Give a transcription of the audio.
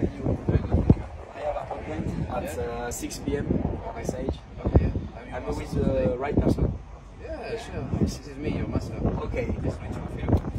I have appointment at uh, 6 p.m. on my stage. Okay. I'm I'm with the right person. Yeah, sure. This is me, your master. Okay. Nice to meet you.